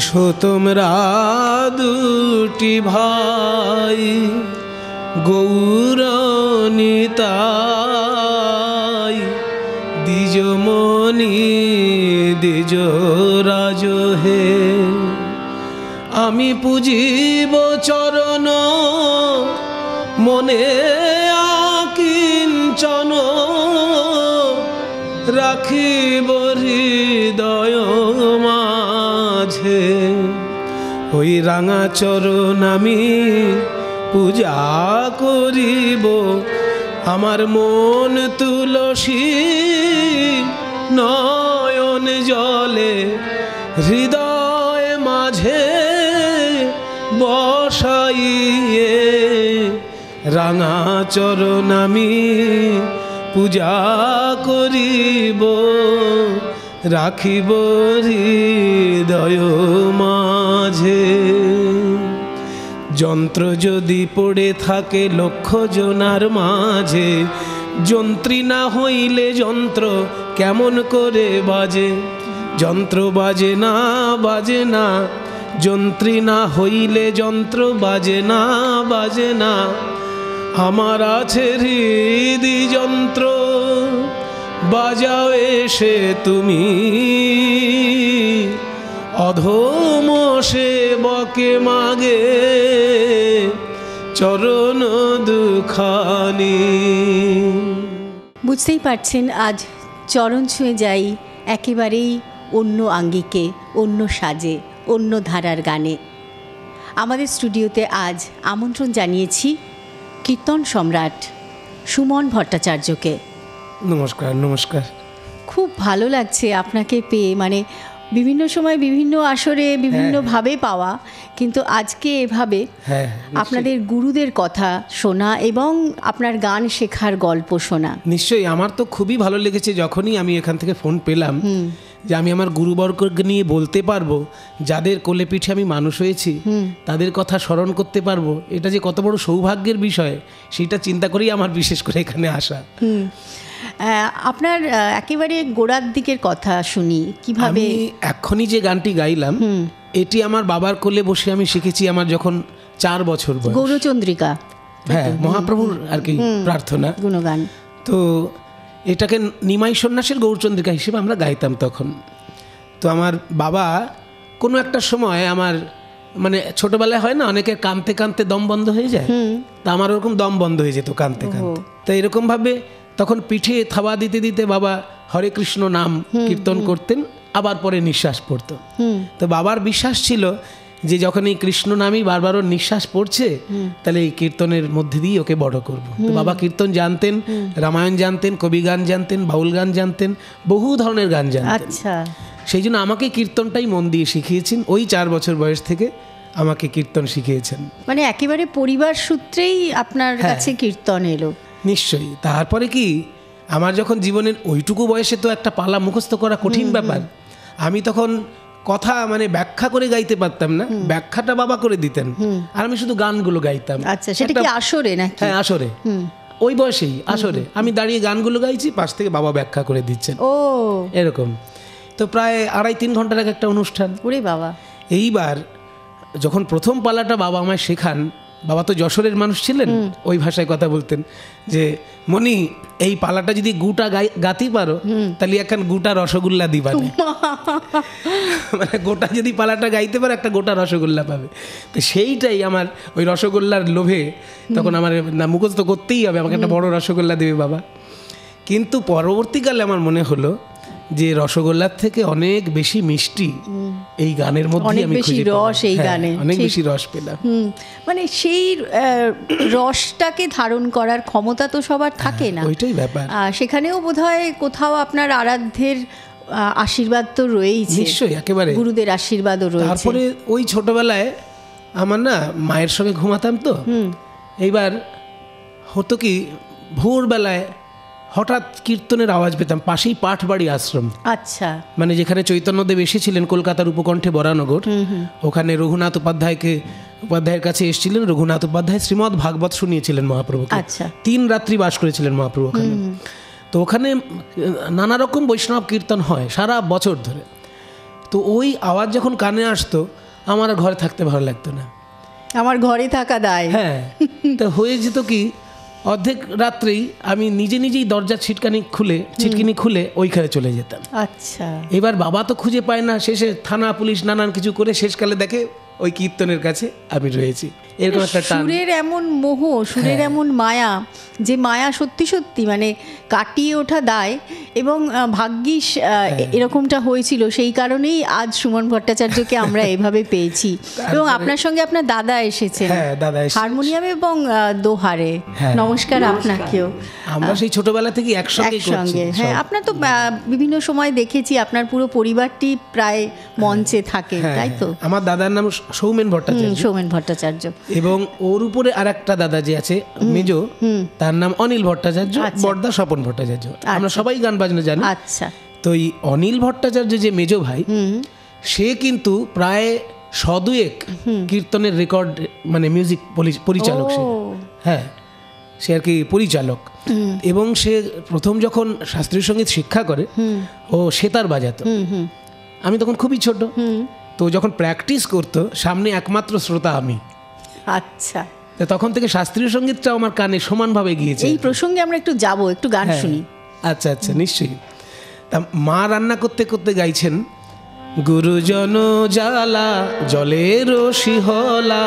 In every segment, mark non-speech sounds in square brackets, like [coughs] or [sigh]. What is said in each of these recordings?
এসো তোমরা দুটি ভাই গৌরনিতাই দ্বিজমণি দ্বিজ রাজ হে। আমি পুজিব চরণ, মনে আকিঞ্চন। রাখিব ওই রাঙা চরণ আমি পূজা করিব। আমার মন তুলসী নয়ন জলে হৃদয় মাঝে বসাইয়ে। রাঙা চরণ আমি পূজা করিব। রাখিব হৃদয় মাঝে। যন্ত্র যদি পড়ে থাকে লক্ষ জনার মাঝে, যন্ত্রী না হইলে যন্ত্র কেমন করে বাজে? যন্ত্র বাজে না বাজে না। যন্ত্রী না হইলে যন্ত্র বাজে না বাজে না। আমার আছে হৃদি যন্ত্র বাজাও এসে তুমি। অধম সেবকে মাগে, চরণ দুখানি। বুঝতেই পারছেন, আজ চরণ ছুঁয়ে যাই একেবারেই অন্য আঙ্গিকে, অন্য সাজে, অন্য ধারার গানে। আমাদের স্টুডিওতে আজ আমন্ত্রণ জানিয়েছি কীর্তন সম্রাট সুমন ভট্টাচার্যকে। নমস্কার নমস্কার। খুব ভালো লাগছে আপনাকে পেয়ে। মানে বিভিন্ন সময় বিভিন্ন আসরে বিভিন্নভাবে পাওয়া কিন্তু আজকে এভাবে হ্যাঁ আপনাদের গুরুদের কথা শোনা এবং আপনার গান শেখার গল্প শোনা। নিশ্চয়ই আমার তো খুবই ভালো লেগেছে যখনই আমি এখান থেকে ফোন পেলাম যে আমি আমার গুরুবর্গকে নিয়ে বলতে পারব যাদের কোলে পিঠে আমি মানুষ হয়েছি তাদের কথা স্মরণ করতে পারব এটা যে কত বড় সৌভাগ্যের বিষয় সেটা চিন্তা করেই আমার বিশেষ করে এখানে আসা। আপনার একেবারে গোড়ার দিকের কথা শুনি কীভাবে? এখনই যে গানটি গাইলাম এটি আমার বাবার কোলে বসে আমি শিখেছি আমার যখন চার বছর বয়স। গৌরচন্দ্রিকা। হ্যাঁ মহাপ্রভুর আর কি প্রার্থনা। গুণগান। তো এটাকে নিমাই সন্ন্যাসের গৌরচন্দ্রিকা হিসেবে আমরা গাইতাম তখন। তো আমার বাবা কোনো একটা সময় আমার মানে ছোটবেলায় হয় না অনেকের কানতে কানতে দম বন্ধ হয়ে যায়? তা আমার ওরকম দম বন্ধ হয়ে যেত কানতে কানতে। তো এরকমভাবে তখন পিঠে থাবা দিতে দিতে বাবা হরে কৃষ্ণ নাম কীর্তন করতেন আবার পরে নিঃশ্বাস পড়তো। তো বাবার বিশ্বাস ছিল যে যখন এই কৃষ্ণ নামই বারবার ওর নিঃশ্বাস পড়ছে তাহলে এই কীর্তনের মধ্যে দিয়ে ওকে বড় করব। তো বাবা কীর্তন জানতেন রামায়ণ জানতেন কবি গান জানতেন বাউল গান জানতেন বহু ধরনের গান জানতেন। আচ্ছা। সেই জন্য আমাকে কীর্তনটাই মন দিয়ে শিখিয়েছেন ওই চার বছর বয়স থেকে আমাকে কীর্তন শিখিয়েছেন। মানে একেবারে পরিবার সূত্রেই আপনার হ্যাঁ। কাছে কীর্তন এলো। নিশ্চয়ই। তারপরে কি আমার যখন জীবনের ওইটুকু বয়সে তো একটা পালা মুখস্থ করা কঠিন ব্যাপার আমি তখন কথা মানে ব্যাখ্যা করে গাইতে পারতাম না ব্যাখ্যাটা বাবা করে দিতেন আর আমি শুধু গানগুলো গাইতাম। আচ্ছা সেটা কি আসরে নাকি? হ্যাঁ আসরে। ওই বয়সেই আসরে। আমি দাঁড়িয়ে গানগুলো গাইছি পাশ থেকে বাবা ব্যাখ্যা করে দিচ্ছেন। ও। এরকম। তো প্রায় আড়াই তিন ঘণ্টার এক একটা অনুষ্ঠান। ওরে বাবা। এইবার যখন প্রথম পালাটা বাবা আমায় শেখান বাবা তো যশোরের মানুষ ছিলেন ওই ভাষায় কথা বলতেন যে মনি এই পালাটা যদি গুটা গাতি পারো তাহলে এখন গুটা রসগোল্লা দিবানে মানে গোটা যদি পালাটা গাইতে পারো একটা গোটা রসগোল্লা পাবে। তো সেইটাই আমার ওই রসগোল্লার লোভে তখন আমার না মুখস্থ করতেই হবে আমাকে একটা বড় রসগোল্লা দেবে বাবা। কিন্তু পরবর্তীকালে আমার মনে হলো যে রসগোল্লার থেকে অনেক বেশি মিষ্টি এই গানের মধ্যে অনেক আমি বেশি রস এই হ্যাঁ, গানে, অনেক বেশি রস পেলাম। মানে সেই রসটাকে ধারণ করার ক্ষমতা তো সবার থাকে না। ওইটাই ব্যাপার। সেখানেও বোধহয় কোথাও আপনার আরাধ্যের আশীর্বাদ তো রয়েইছে। নিশ্চয়ই একেবারে। গুরুদের আশীর্বাদও রয়েছে। তারপরে ওই ছোটবেলায় আমার না মায়ের সঙ্গে ঘুমাতাম তো। এইবার হতো কি ভোরবেলায় হঠাৎ কীর্তনের আওয়াজ পেতাম পাশেই পাঠবাড়ি আশ্রম। আচ্ছা। মানে যেখানে চৈতন্যদেব এসেছিলেন কলকাতার উপকণ্ঠে বরানগর ওখানে রঘুনাথ উপাধ্যায়কে উপাধ্যায়ের কাছে এসেছিলেন রঘুনাথ উপাধ্যায় শ্রীমৎ ভাগবত শুনিয়েছিলেন মহাপ্রভুকে। আচ্ছা। তিন রাত্রি বাস করেছিলেন মহাপ্রভু ওখানে। তো ওখানে নানা রকম বৈষ্ণব কীর্তন হয় সারা বছর ধরে। তো ওই আওয়াজ যখন কানে আসতো আমার ঘরে থাকতে ভালো লাগতো না। আমার ঘরে থাকা দায়। হ্যাঁ। [laughs] তো হয়ে যেত কি অর্ধেক রাত্রেই আমি নিজে নিজেই দরজা ছিটকানি খুলে ছিটকিনি খুলে ওইখানে চলে যেতাম। আচ্ছা। এবার বাবা তো খুঁজে পায় না শেষে থানা পুলিশ নানান কিছু করে শেষকালে দেখে ওই কীর্তনের কাছে আমি রয়েছি। এরকম একটা সুরের এমন মোহ সুরের এমন মায়া যে মায়া সত্যি সত্যি মানে কাটিয়ে ওঠা দায় এবং ভাগ্যিস এরকমটা হয়েছিল। সেই কারণেই আজ সুমন ভট্টাচার্যকে আমরা এভাবে পেয়েছি। এবং আপনার সঙ্গে আপনার দাদা এসেছেন। হ্যাঁ দাদা হারমোনিয়াম এবং দোহারে। হ্যাঁ। নমস্কার আপনাকেও। আমরা সেই ছোটবেলা থেকে একসঙ্গে একসঙ্গে। হ্যাঁ আপনার তো বিভিন্ন সময় দেখেছি আপনার পুরো পরিবারটি প্রায় মঞ্চে থাকে হ্যাঁ, তাই তো? হ্যাঁ। আমার দাদার নাম সৌমেন ভট্টাচার্য। সৌমেন ভট্টাচার্য। এবং ওর উপরে আর একটা দাদা যে আছে মেজো তার নাম অনিল ভট্টাচার্য আচ্ছা। বর্দা স্বপন ভট্টাচার্য। আমরা সবাই গান বাজনা জানি। আচ্ছা। তো এই অনিল ভট্টাচার্য যে মেজো ভাই সে কিন্তু প্রায় সদুয়েক কীর্তনের রেকর্ড মানে মিউজিক পরিচালক সে। হ্যাঁ সে আর কি পরিচালক। এবং সে প্রথম যখন শাস্ত্রীয় সংগীত শিক্ষা করে ও সেতার বাজাতো। আমি তখন খুবই ছোট। তো যখন প্র্যাকটিস করতো সামনে একমাত্র শ্রোতা আমি। আচ্ছা। তো তখন থেকে শাস্ত্রীয় সঙ্গীতটাও আমার কানে সমানভাবে গিয়েছে। এই প্রসঙ্গে আমরা একটু যাব একটু গান হ্যাঁ। শুনি। আচ্ছা আচ্ছা নিশ্চয়ই। তা মা রান্না করতে করতে গাইছেন গুরুজন জ্বালা জলের শিহলা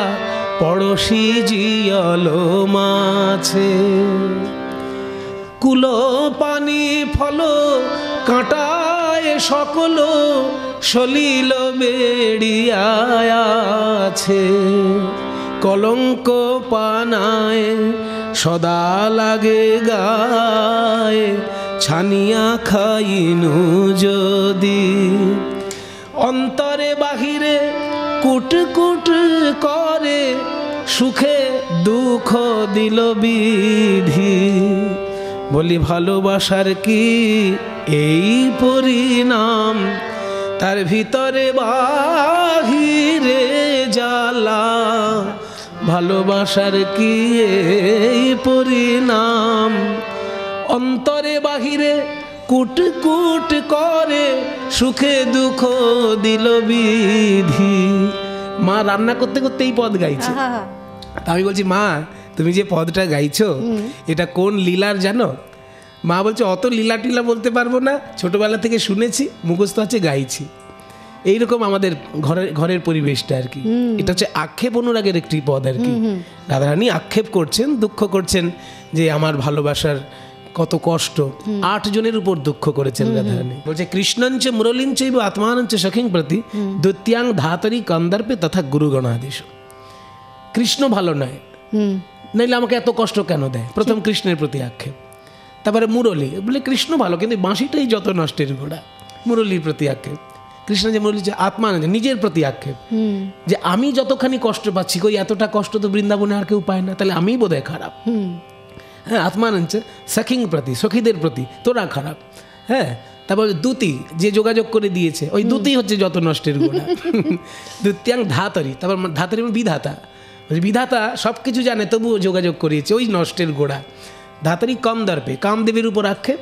পড়শি জিয়ল মাছে। কুলো পানি ফল কাঁটায় সকল সলিল বেড়িয়াছে কলঙ্ক পানায় সদা লাগে গায়ে, ছানিয়া খাইনু যদি। অন্তরে বাহিরে কুট কুট করে, সুখে দুঃখ দিল বিধি। বলি, ভালোবাসার কি এই পরিণাম? তার ভিতরে বাহিরে জ্বালা ভালোবাসার কি এই পরিণাম? অন্তরে বাহিরে কুট কুট করে সুখে দুঃখ দিল বিধি। মা রান্না করতে করতে এই পদ গাইছে। তা আমি বলছি মা তুমি যে পদটা গাইছো এটা কোন লীলার জানো? মা বলছে অত লীলা টিলা বলতে পারব না। ছোটবেলা থেকে শুনেছি মুখস্থ আছে গাইছি। এইরকম আমাদের ঘরের ঘরের পরিবেশটা আর কি। এটা হচ্ছে আক্ষেপ অনুরাগের একটি পদ আর কি। রাধারানী আক্ষেপ করছেন দুঃখ করছেন যে আমার ভালোবাসার কত কষ্ট। আট জনের উপর দুঃখ করেছেন রাধারানী। বলছে কৃষ্ণঞ্চ মুরলিঞ্চ আত্মানঞ্চ সখিং প্রতি দ্বিতীয়াং ধাতরি কন্দর্পে তথা গুরুগণাদেশ কৃষ্ণ ভালো নয়। নাইলে আমাকে এত কষ্ট কেন দেয়? প্রথম কৃষ্ণের প্রতি আক্ষেপ। তারপরে মুরলী। বলে কৃষ্ণ ভালো কিন্তু বাঁশিটাই যত নষ্টের গোড়া মুরলীর প্রতি আক্ষেপ। কৃষ্ণ যে মুরলী যে আত্মা না নিজের প্রতি আক্ষেপ যে আমি যতখানি কষ্ট পাচ্ছি কই এতটা কষ্ট তো বৃন্দাবনে আর কেউ পায় না তাহলে আমিই বোধহয় খারাপ। হ্যাঁ আত্মানঞ্চ সখিং প্রতি সখীদের প্রতি তোরা খারাপ। হ্যাঁ তারপর দুতি যে যোগাযোগ করে দিয়েছে ওই দুতি হচ্ছে যত নষ্টের গোড়া [laughs] দ্বিতীয়াং ধাতরি তারপর ধাতরি মানে বিধাতা। বিধাতা সব কিছু জানে তবুও যোগাযোগ করিয়েছে ওই নষ্টের গোড়া। ধাতরি কম দর্পে কামদেবীর উপর আক্ষেপ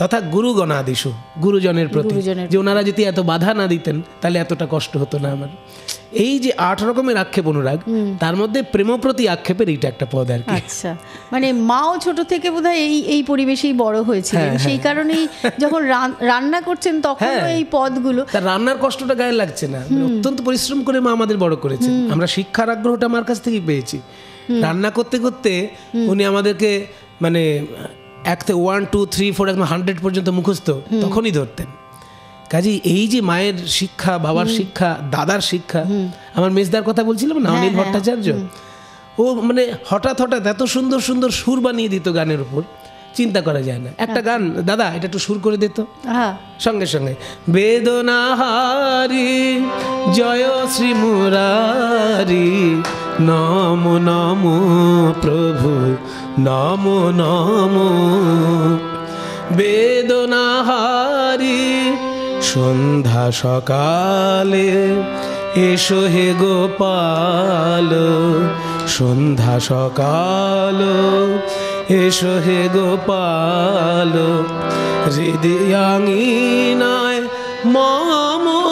তথা গুরুগণাদিশু গুরুজনের প্রতি। যে ওনারা যদি এত বাধা না দিতেন তাহলে এতটা কষ্ট হতো না আমার। এই যে আট রকমের আক্ষেপ অনুরাগ তার মধ্যে প্রেম প্রতি আক্ষেপের এইটা একটা পদ আর কি। আচ্ছা। মানে মাও ছোট থেকে বোধহয় এই এই পরিবেশেই বড় হয়েছিলেন। হ্যাঁ, সেই কারণেই যখন রান্না করছেন তখন হ্যাঁ। এই পদগুলো। তার রান্নার কষ্টটা গায়ে লাগছে না। মানে অত্যন্ত পরিশ্রম করে মা আমাদের বড় করেছে আমরা শিক্ষার আগ্রহটা আমার কাছ থেকেই পেয়েছি। রান্না করতে করতে উনি আমাদেরকে মানে এক থেকে ওয়ান টু থ্রি ফোর একদম হান্ড্রেড পর্যন্ত মুখস্থ তখনই ধরতেন। কাজেই এই যে মায়ের শিক্ষা বাবার শিক্ষা দাদার শিক্ষা আমার মেজদার কথা বলছিলাম না অনিল ভট্টাচার্য? ও মানে হঠাৎ হঠাৎ এত সুন্দর সুন্দর সুর বানিয়ে দিত গানের উপর চিন্তা করা যায় না। একটা গান দাদা এটা একটু সুর করে দিত। হ্যাঁ। সঙ্গে সঙ্গে বেদনাহারি জয় শ্রী মুরারি নম নম, প্রভু, নম নম। বেদনাহারি সন্ধ্যা সকালে এসো হে গোপাল। সন্ধ্যা সকাল এসো হে গোপাল। হৃদয়াঙ্গিনায় মম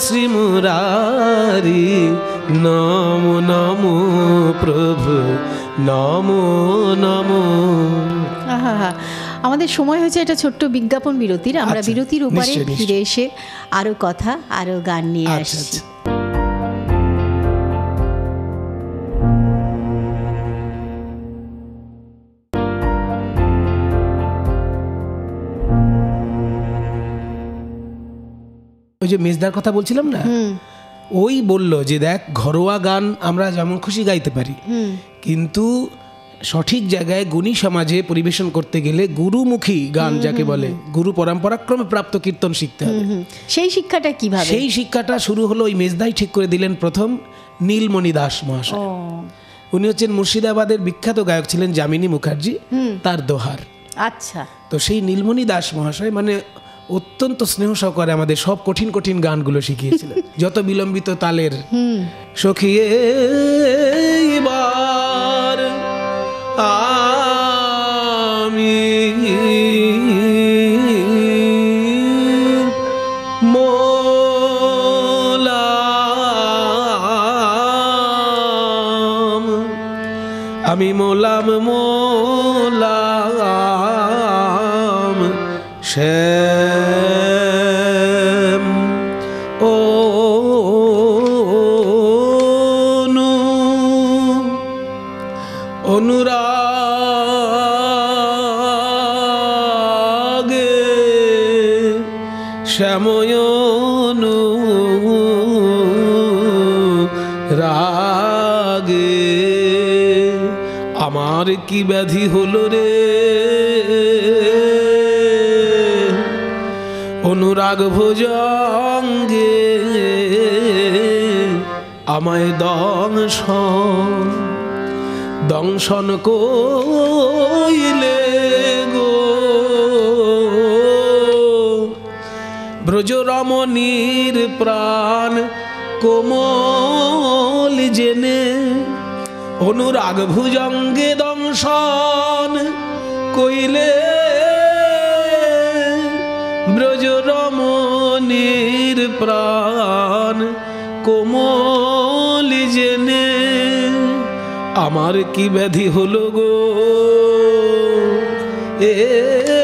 শ্রী মুরারি নম নম প্রভু নম নম। আমাদের সময় হয়েছে একটা ছোট্ট বিজ্ঞাপন বিরতির। আমরা আচ্ছা, বিরতির উপরে। ফিরে এসে আরও কথা আরও গান নিয়ে আচ্ছা আসছি। ওই যে মেজদার কথা বলছিলাম না? ওই বলল যে দেখ ঘরোয়া গান আমরা যেমন খুশি গাইতে পারি। কিন্তু সঠিক জায়গায় গুণী সমাজে পরিবেশন করতে গেলে গুরুমুখী গান যাকে বলে গুরু পরম্পরাক্রমে প্রাপ্ত কীর্তন শিখতে হবে। সেই শিক্ষাটা কীভাবে? সেই শিক্ষাটা শুরু হলো ওই মেজদাই ঠিক করে দিলেন প্রথম নীলমণি দাস মহাশয়। উনি হচ্ছেন মুর্শিদাবাদের বিখ্যাত গায়ক ছিলেন যামিনী মুখার্জি তার দোহার। আচ্ছা। তো সেই নীলমণি দাস মহাশয় মানে অত্যন্ত স্নেহ সহকারে আমাদের সব কঠিন কঠিন গানগুলো শিখিয়েছিলেন [laughs] যত বিলম্বিত তালের সখী এবার আমি মোলাম আমি মোলাম মোলাম। শ্যাম ও অনুরাগে শ্যাময়নু রাগে আমার কি ব্যাধি হলো রে? অনুরাগ ভুজঙ্গে আমায় দংশন দংশন কইলে গো। ব্রজরমণীর প্রাণ কোমল জেনে অনুরাগ ভুজঙ্গে দংশন কইলে প্রাণ কোমল জেনে আমার কি ব্যাধি হলো গো? এইবার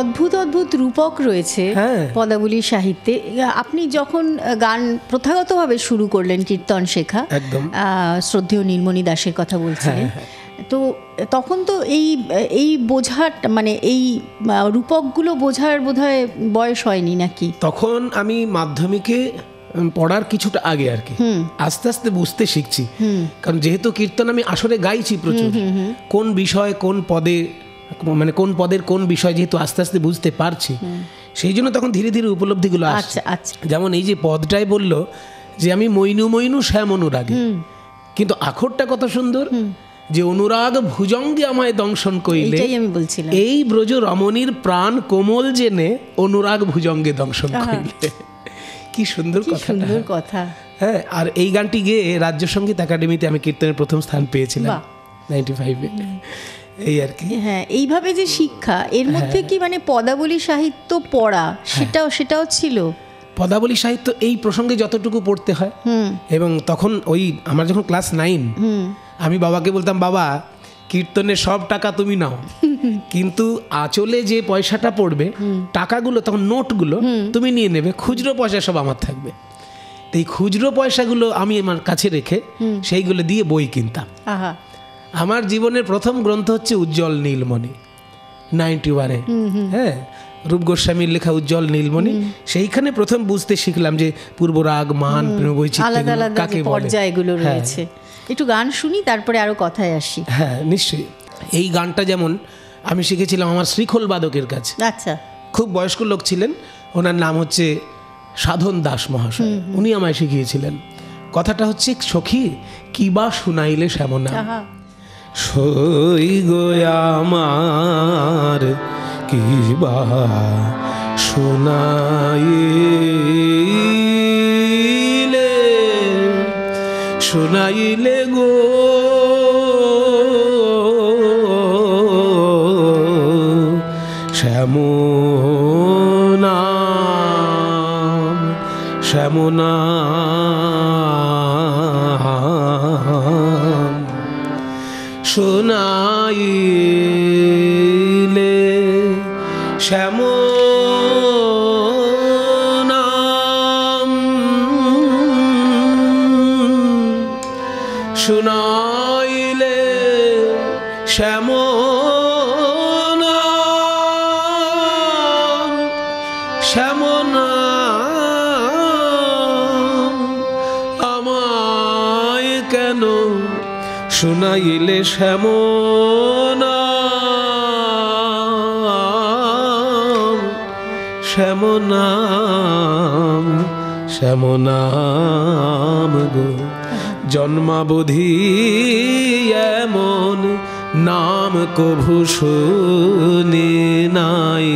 অদ্ভুত অদ্ভুত রূপক রয়েছে হ্যাঁ। পদাবলী সাহিত্যে। আপনি যখন গান প্রথাগতভাবে শুরু করলেন কীর্তন শেখা শ্রদ্ধেয় নীলমণি দাসের কথা বলছিলেন হ্যাঁ, তো তখন তো এই এই বোঝার মানে এই রূপকগুলো বোঝার বোধহয় বয়স হয়নি নাকি? তখন আমি মাধ্যমিকে পড়ার কিছুটা আগে আর কি। আস্তে আস্তে বুঝতে শিখছি। কারণ যেহেতু কীর্তন আমি আসলে গাইছি প্রচুর। কোন বিষয় কোন পদে মানে কোন পদের কোন বিষয় যেহেতু আস্তে আস্তে বুঝতে পারছি সেই জন্য তখন ধীরে ধীরে উপলব্ধিগুলো আসছে। আচ্ছা আচ্ছা। যেমন এই যে পদটাই বলল যে আমি মইনু মইনু শ্যাম অনুরাগে। কিন্তু আখরটা কত সুন্দর যে অনুরাগ ভুজঙ্গে আমায় দংশন আমি বলছিলাম। এই ব্রজ রমণীর প্রাণ কোমল জেনে অনুরাগ ভুজঙ্গে দংশন করিলে। কি সুন্দর কথা সুন্দর কথা। হ্যাঁ আর এই গানটি গেয়ে রাজ্য সংগীত একাডেমিতে আমি কীর্তনের প্রথম স্থান পেয়েছিলাম নাইনটি ফাইভে এই আর কি। হ্যাঁ এইভাবে যে শিক্ষা এর মধ্যে কি মানে পদাবলী সাহিত্য পড়া সেটাও সেটাও ছিল? পদাবলী সাহিত্য এই প্রসঙ্গে যতটুকু পড়তে হয় এবং তখন ওই আমার যখন ক্লাস নাইন আমি বাবাকে বলতাম বাবা কীর্তনের সব টাকা তুমি নাও। [laughs] কিন্তু আচলে যে পয়সাটা পড়বে টাকাগুলো তখন নোটগুলো তুমি নিয়ে নেবে খুচরো পয়সা সব আমার থাকবে। তো এই খুচরো পয়সাগুলো আমি আমার কাছে রেখে সেইগুলো দিয়ে বই কিনতাম। আমার জীবনের প্রথম গ্রন্থ হচ্ছে উজ্জ্বল নীলমণি নাইনটি ওয়ানে। হ্যাঁ রূপ গোস্বামীর লেখা উজ্জ্বল নীলমণি। সেইখানে প্রথম বুঝতে শিখলাম যে মান প্রেম বৈচিত্র্য আলাদা আলাদা কাকে পর্যায়গুলো হ্যাঁ, রয়েছে। একটু গান শুনি তারপরে আরও কথায় আসি। হ্যাঁ নিশ্চয়ই। এই গানটা যেমন আমি শিখেছিলাম আমার শ্রীখোল বাদকের কাছে। আচ্ছা। খুব বয়স্ক লোক ছিলেন ওনার নাম হচ্ছে সাধন দাস মহাশয়। উনি আমায় শিখিয়েছিলেন। কথাটা হচ্ছে সখী কি বা শুনাইলে শ্যামনা? সই আমার কি বা শোনাইলে শোনাইলে গো। শ্যাম শ্যামনা শোনাইলে শ্যামনাম শ্যামনাম শ্যামনাম গো। জন্মাবধি এমন নাম কভু শুনি নাই।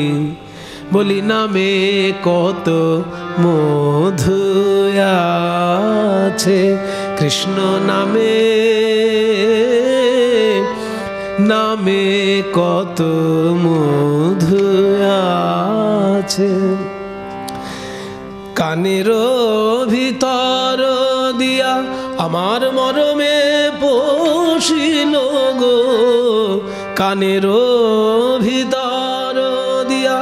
বলি, নামে কত মধু আছে, কৃষ্ণ নামে নামে কত মধু আছে। কানের ভিতর দিয়া আমার মরমে পশিল গো। কানের ভিতর দিয়া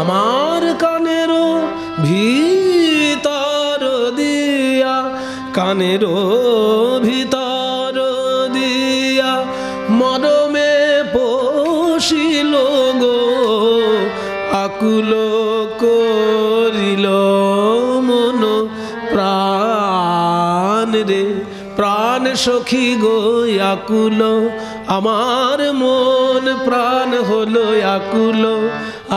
আমার কানের ভিতর দিয়া কানের সখী গো আকুল আমার মন প্রাণ হলো আকুল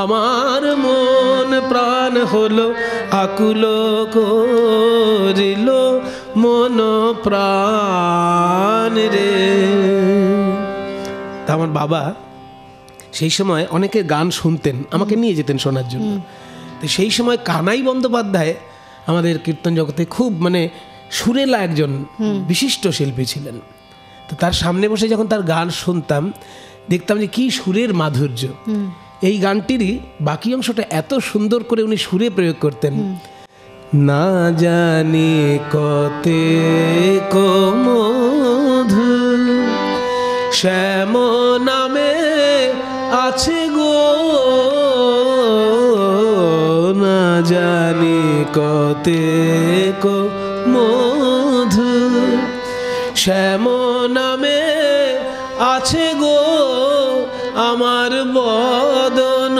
আমার মন প্রাণ হলো আকুল করিল মন প্রাণ রে। তা আমার বাবা সেই সময় অনেকে গান শুনতেন আমাকে নিয়ে যেতেন শোনার জন্য। তো সেই সময় কানাই বন্দ্যোপাধ্যায় আমাদের কীর্তন জগতে খুব মানে সুরেলা একজন বিশিষ্ট শিল্পী ছিলেন। তো তার সামনে বসে যখন তার গান শুনতাম দেখতাম যে কি সুরের মাধুর্য। এই গানটিরই বাকি অংশটা এত সুন্দর করে উনি সুরে প্রয়োগ করতেন। না জানি কতে মধু শ্যাম নামে আছে গো। না জানি কতে কো মধু শ্যাম নামে আছে গো আমার বদন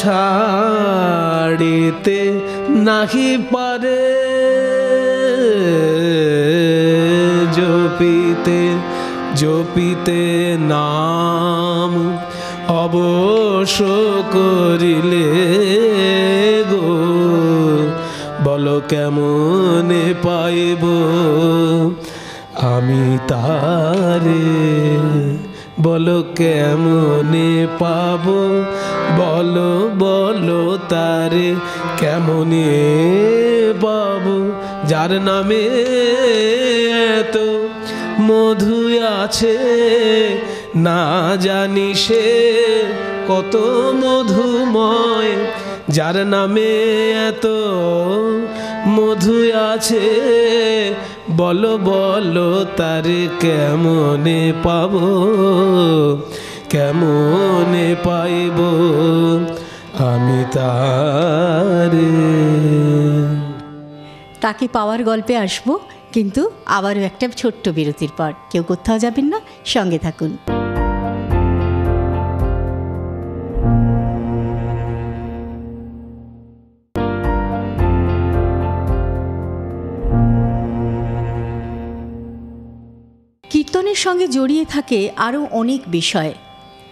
ছাড়িতে নাহি পারে। জপিতে জপিতে নাম অবশ্য করিলে বল কেমনে পাইব? আমি তারে বলো কেমনে পাব? বলো বলো তারে কেমনে পাব? যার নামে এত মধু আছে, না জানি সে কত মধুময়। যার নামে এত মধু আছে, বলো বলো তারে কেমনে পাব? কেমনে পাইব আমি তারে? তাকে পাওয়ার গল্পে আসব, কিন্তু আবারও একটা ছোট্ট বিরতির পর। কেউ কোথাও যাবেন না, সঙ্গে থাকুন। কীর্তনের সঙ্গে জড়িয়ে থাকে আরও অনেক বিষয়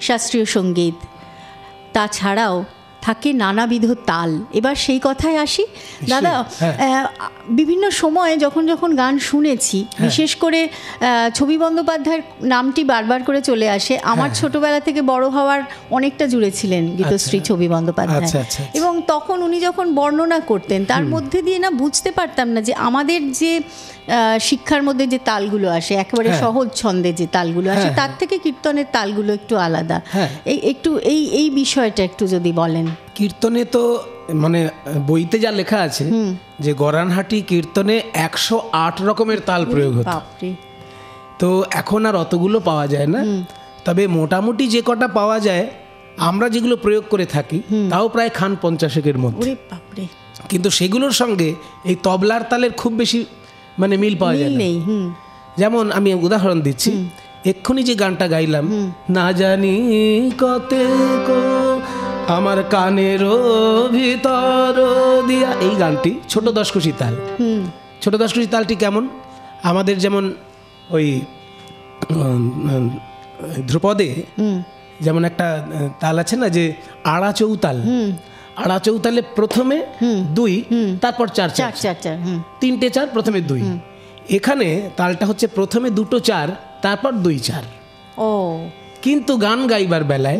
শাস্ত্রীয় সংগীত তাছাড়াও থাকে নানাবিধ তাল এবার সেই কথায় আসি দাদা হ্যাঁ। বিভিন্ন সময়ে যখন যখন গান শুনেছি হ্যাঁ। বিশেষ করে ছবি বন্দ্যোপাধ্যায়ের নামটি বারবার করে চলে আসে আমার হ্যাঁ। ছোটবেলা থেকে বড় হওয়ার অনেকটা জুড়ে ছিলেন গীতশ্রী আচ্ছা। ছবি বন্দ্যোপাধ্যায় আচ্ছা, আচ্ছা। এবং তখন উনি যখন বর্ণনা করতেন তার মধ্যে দিয়ে না বুঝতে পারতাম না যে আমাদের যে শিক্ষার মধ্যে যে তালগুলো আসে একেবারে হ্যাঁ। সহজ ছন্দে যে তালগুলো আসে হ্যাঁ, তার থেকে কীর্তনের তালগুলো একটু আলাদা। হ্যাঁ। এই একটু এই এই বিষয়টা একটু যদি বলেন। কীর্তনে তো মানে বইতে যা লেখা আছে যে গরানহাটি কীর্তনে একশো আট রকমের তাল প্রয়োগ হতো। তো এখন আর অতগুলো পাওয়া যায় না। তবে মোটামুটি যে কটা পাওয়া যায় আমরা যেগুলো প্রয়োগ করে থাকি তাও প্রায় খান পঞ্চাশেকের মধ্যে। কিন্তু সেগুলোর সঙ্গে এই তবলার তালের খুব বেশি মানে মিল পাওয়া যায় নেই যেমন আমি উদাহরণ দিচ্ছি এক্ষুনি যে গানটা গাইলাম না জানি কতে কো আমার কানের ভিতর দিয়া। এই গানটি ছোট দশকুশি তাল। হুম। ছোট দশকুশি তালটি কেমন? আমাদের যেমন ওই ধ্রুপদে যেমন একটা তাল আছে না যে আড়া চৌতাল আড়া চৌতালে প্রথমে দুই তারপর চার চার চার চার তিনটে চার প্রথমে দুই। এখানে তালটা হচ্ছে প্রথমে দুটো চার তারপর দুই চার। ও। কিন্তু গান গাইবার বেলায়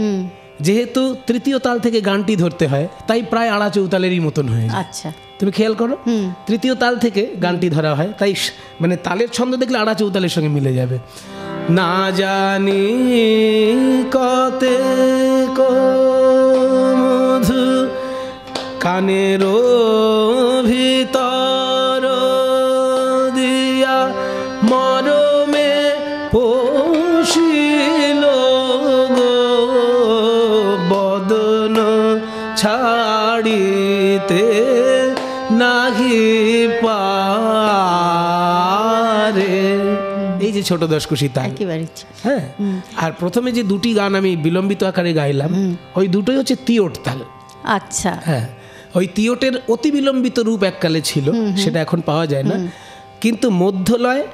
যেহেতু তৃতীয় তাল থেকে গানটি ধরতে হয় তাই প্রায় আড়া চৌতালেরই মতন হয়ে আচ্ছা। তুমি খেয়াল করো তৃতীয় তাল থেকে গানটি ধরা হয় তাই মানে তালের ছন্দ দেখলে আড়া চৌতালের সঙ্গে মিলে যাবে। না জানি কতে কো মধু কানের ভিতর দিয়া মরমে পোষিল গো। বদন ছাড়িতে নাহি পারে। এই যে ছোট দশকুশি একেবারে হ্যাঁ? আর প্রথমে যে দুটি গান আমি বিলম্বিত আকারে গাইলাম ওই দুটোই হচ্ছে তিওট তাল। আচ্ছা। হ্যাঁ। ওই তিওটের অতি বিলম্বিত রূপ এককালে ছিল সেটা এখন পাওয়া যায় না। কিন্তু মধ্যলয়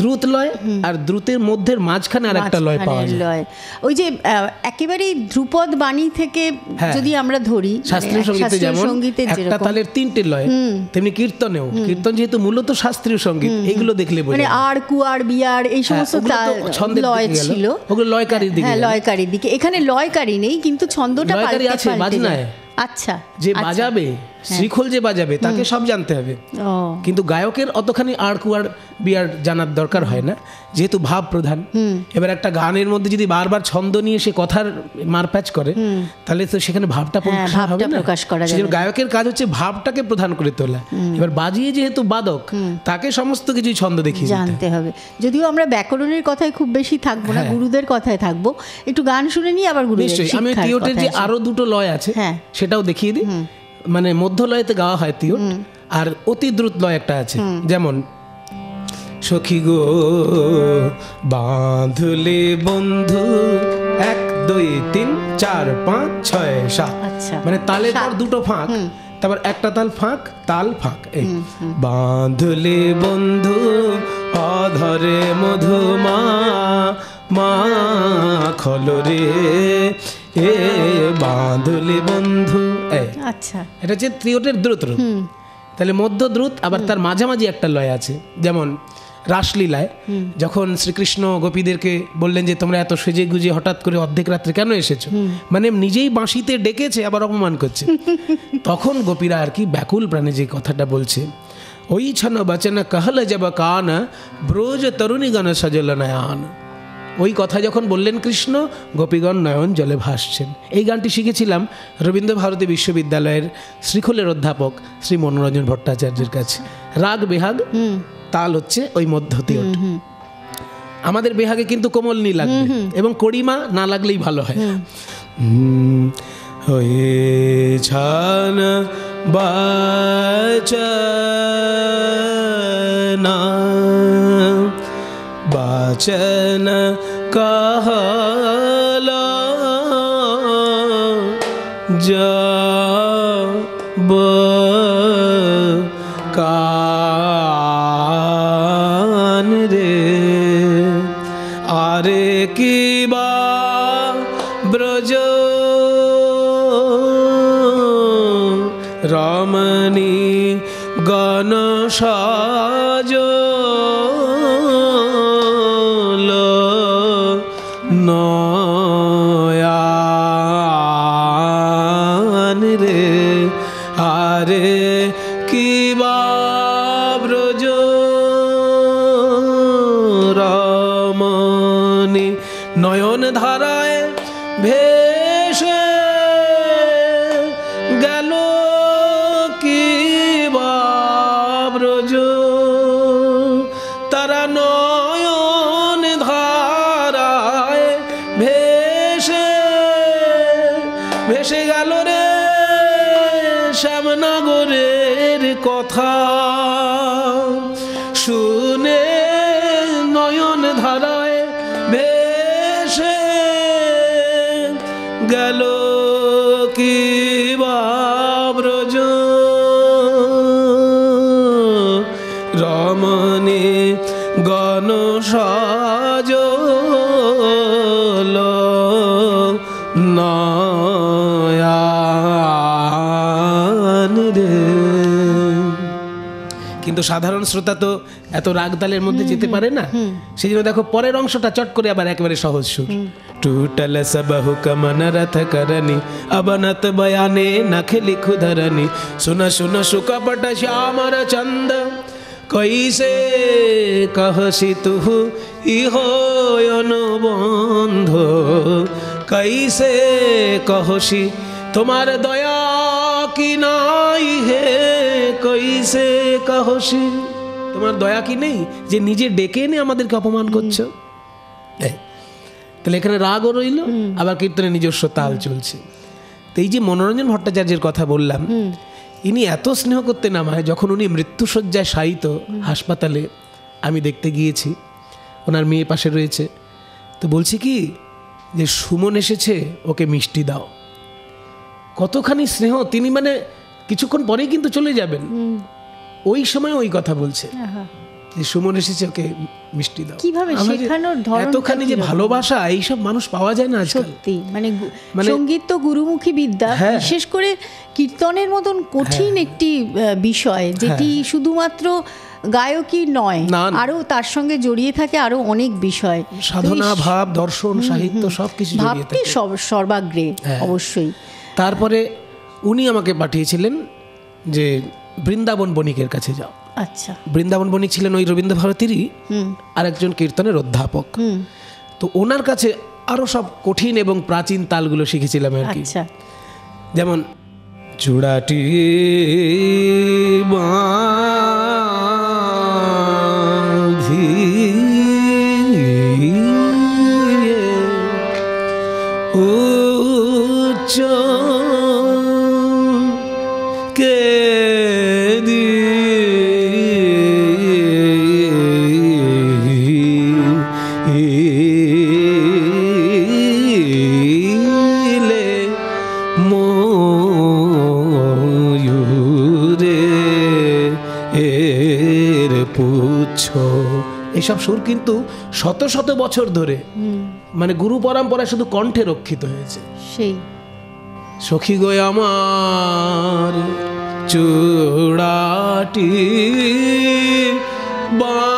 দ্রুত লয় আর দ্রুতের মধ্যের মাঝখানে আর একটা লয় পাওয়া যায়। ওই যে একেবারেই ধ্রুপদ বাণী থেকে হ্যাঁ। যদি আমরা ধরি মানে শাস্ত্রীয় সঙ্গীতে যেমন একটা তালের তিনটে লয় তেমনি কীর্তনেও। কীর্তন যেহেতু মূলত শাস্ত্রীয় সংগীত এগুলো দেখলে বোঝা মানে। আর কুয়ার বিয়ার এই হ্যাঁ, সমস্ত ছন্দের লয় ছিল। ওগুলো লয়কারির দিকে হ্যাঁ। লয়কারির দিকে। এখানে লয়কারী নেই কিন্তু ছন্দটা পাল্টে আছে, বাজনায়। আচ্ছা যে আচ্ছা। বাজাবে শ্রীখোল যে বাজাবে তাকে সব জানতে হবে। কিন্তু গায়কের অতখানি আর কুয়ার বিয়ার জানার দরকার হয় না। যেহেতু ভাব প্রধান এবার একটা গানের মধ্যে যদি বারবার ছন্দ নিয়ে সে কথার মারপ্যাচ করে তাহলে তো সেখানে ভাবটা প্রকাশ হ্যাঁ, করা সেজন্য গায়কের কাজ হচ্ছে ভাবটাকে প্রধান করে তোলা। এবার বাজিয়ে যেহেতু বাদক তাকে সমস্ত কিছু ছন্দ দেখিয়ে জানতে হবে। যদিও আমরা ব্যাকরণের কথায় খুব বেশি থাকব না হ্যাঁ। গুরুদের কথায় থাকব। একটু গান শুনে নিয়ে আবার নিশ্চয়ই। আমি তিওটের যে আরও দুটো লয় আছে হ্যাঁ। সেটাও দেখিয়ে দিই। মানে মধ্য লয়তে গাওয়া হয় তিওট আর অতি দ্রুত লয় একটা আছে। যেমন সখী গো বাঁধলে বন্ধু এক দুই তিন চার পাঁচ ছয় সাত। আচ্ছা মানে তালের পর দুটো ফাঁক। তারপর একটা তাল ফাঁক তাল ফাঁক এই। বাঁধলে বন্ধু অধরে মধুমা মা খলরে এ বাঁধলে বন্ধু আচ্ছা। এটা হচ্ছে ত্রিওটের দ্রুত রূপ। তাহলে মধ্য দ্রুত আবার তার মাঝামাঝি একটা লয় আছে। যেমন রাসলীলায় যখন শ্রীকৃষ্ণ গোপীদেরকে বললেন যে তোমরা এত সেজে গুজে হঠাৎ করে অর্ধেক রাত্রে কেন এসেছ? মানে নিজেই বাঁশিতে ডেকেছে আবার অপমান করছে। [laughs] তখন গোপীরা আর কি ব্যাকুল প্রাণে যে কথাটা বলছে ওই ছন বচন কহল যাব কান ব্রোজ তরুণী গণ সজল নয়ান। ওই কথা যখন বললেন কৃষ্ণ গোপীগণ নয়ন জলে ভাসছেন। এই গানটি শিখেছিলাম রবীন্দ্র ভারতী বিশ্ববিদ্যালয়ের শ্রীখলের অধ্যাপক শ্রী মনোরঞ্জন ভট্টাচার্যের কাছে। রাগ বেহাগ? তাল হচ্ছে ওই মধ্যতে আমাদের বেহাগে কিন্তু কোমল নি লাগবে এবং করিমা না লাগলেই ভালো হয়। হয়ে ছান বাচন কাহলা যা নয়ান শ্রোতা তো এত রাগদালের মধ্যে যেতে পারে না। সেই জন্য দেখো পরের অংশটা চট করে আবার একেবারে সহজ সুর। টুটল সবহু কমন রথ করনি অবনত বয়ানে নখলি খুধরনি সুন সুন সুকপট শ্যামর চন্দ কৈসে কহসি তুহু ইহো অনুবন্ধ। কৈসে কহসি তোমার দয়া কি নাই হে? কৈসে কহসি তোমার দয়া কি নেই যে নিজে ডেকে এনে আমাদেরকে অপমান করছ? তাহলে এখানে রাগও রইল আবার কীর্তনে নিজস্ব তাল চলছে। তো এই যে মনোরঞ্জন ভট্টাচার্যের কথা বললাম ইনি এত স্নেহ করতেন আমায় যখন উনি মৃত্যুসজ্জায় শায়িত হাসপাতালে আমি দেখতে গিয়েছি ওনার মেয়ে পাশে রয়েছে। তো বলছি কি যে সুমন এসেছে ওকে মিষ্টি দাও। কতখানি স্নেহ তিনি মানে কিছুক্ষণ পরেই কিন্তু চলে যাবেন। ওই সময় ওই কথা বলছে। যে সুমন এসেছে ওকে মিষ্টি দাও। কীভাবে শেখানোর ধরনটা এতখানি যে? ভালোবাসা এইসব মানুষ পাওয়া যায় না আজকাল। সত্যি মানে মানে- সংগীত তো গুরুমুখী বিদ্যা। হ্যাঁ। বিশেষ করে কীর্তনের মতন কঠিন একটি বিষয় যেটি শুধুমাত্র গায়কই নয়। আরও তার সঙ্গে জড়িয়ে থাকে আরও অনেক বিষয়। সাধনা ভাব দর্শন সাহিত্য সবকিছু জড়িয়ে ভাবটি সর্বাগ্রে হ্যাঁ। অবশ্যই। তারপরে উনি আমাকে পাঠিয়েছিলেন যে বৃন্দাবন বণিকের কাছে যাও। আচ্ছা। বৃন্দাবন বণিক ছিলেন ওই রবীন্দ্র ভারতীরই আর একজন কীর্তনের অধ্যাপক। তো ওনার কাছে আরও সব কঠিন এবং প্রাচীন তালগুলো শিখেছিলাম আর কি। আচ্ছা। যেমন চূড়াটি বাঁধি কিন্তু শত শত বছর ধরে মানে গুরু পরম্পরায় শুধু কণ্ঠে রক্ষিত হয়েছে। সেই। সখী গো আমার চূড়াটি বাঁধিয়ে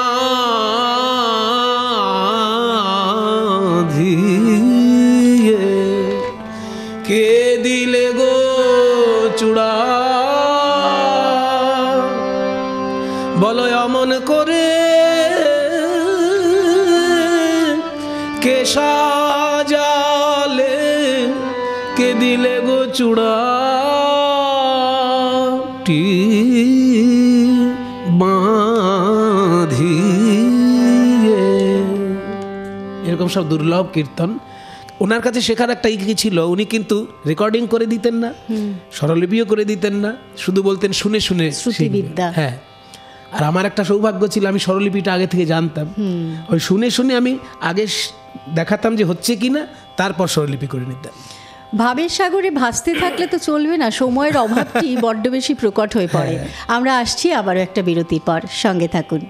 সব দুর্লভ কীর্তন। ওনার কাছে শেখার একটা ইকি ছিল উনি কিন্তু রেকর্ডিং করে দিতেন না স্বরলিপিও করে দিতেন না শুধু বলতেন শুনে শুনে শ্রুতিবিদ্যা। হ্যাঁ। আর আমার একটা সৌভাগ্য ছিল আমি স্বরলিপিটা আগে থেকে জানতাম। ওই শুনে শুনে আমি আগে দেখাতাম যে হচ্ছে কি না তারপর স্বরলিপি করে নিতাম। ভাবের সাগরে ভাসতে থাকলে তো চলবে না সময়ের অভাবটি বড্ড বেশি প্রকট হয়ে পড়ে। আমরা আসছি আবারও একটা বিরতির পর সঙ্গে থাকুন।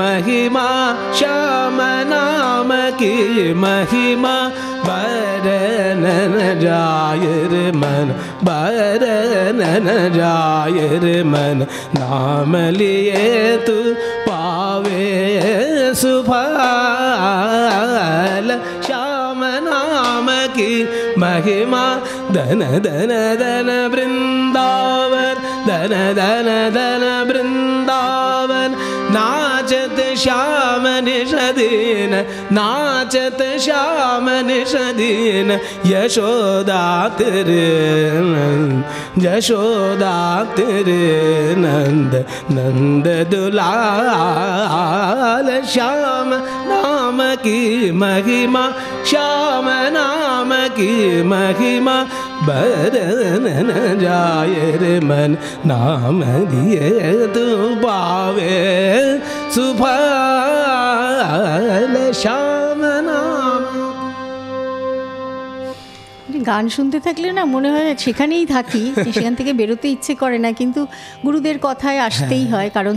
महिमा श्याम नाम की महिमा बरन जायर मन बर मन बरनन जाय रे मन नाम लिए तू पावे सुफल। श्याम नाम की महिमा धन धन धन वृंदावन धन धन धन नाचत श्याम निषदीन नाचत श्याम निषदीन यशोदा तेरे यशोदा तेरे नंद नंद दुलाल श्याम नाम की महिमा, श्याम नाम की महिमा बरन जाय रे मन, नाम दिए तू पावे। গান শুনতে থাকলে না মনে হয় সেখানেই থাকি [laughs] সেখান থেকে বেরোতে ইচ্ছে করে না কিন্তু গুরুদের কথায় হ্যাঁ, আসতেই হয় কারণ